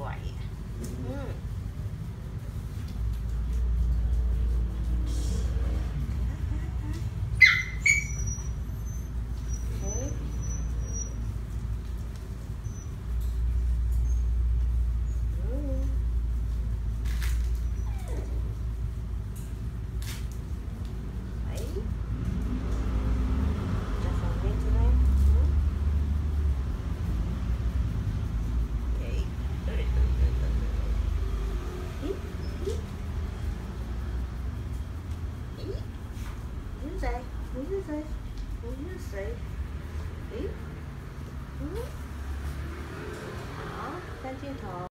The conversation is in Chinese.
Why? 咦，你是谁？你是谁？你是谁？诶，嗯，好，看镜头。